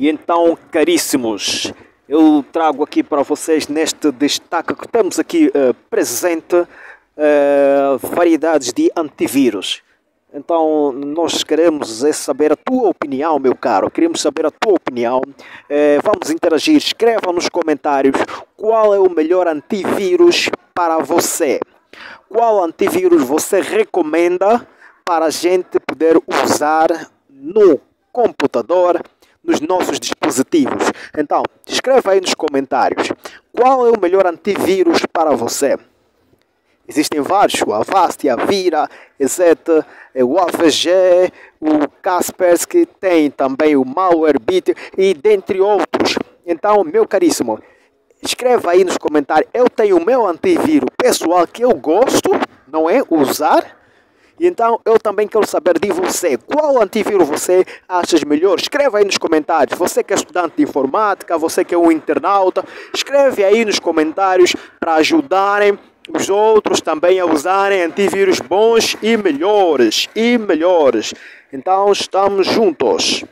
E então, caríssimos, eu trago aqui para vocês neste destaque que temos aqui uh, presente uh, variedades de antivírus. Então, nós queremos é saber a tua opinião, meu caro. Queremos saber a tua opinião. Uh, vamos interagir. Escreva nos comentários qual é o melhor antivírus para você. Qual antivírus você recomenda para a gente poder usar no computador, nos nossos dispositivos. Então, escreva aí nos comentários qual é o melhor antivírus para você. Existem vários, o Avast, a Vira, etc. O AVG, o Kaspersky, tem também o Malwarebit e dentre outros. Então, meu caríssimo, escreva aí nos comentários. Eu tenho o meu antivírus pessoal que eu gosto, não é? Usar e então eu também quero saber de você. Qual antivírus você acha melhor? Escreva aí nos comentários. Você que é estudante de informática, você que é um internauta, escreve aí nos comentários para ajudarem os outros também a usarem antivírus bons e melhores. E melhores. Então estamos juntos.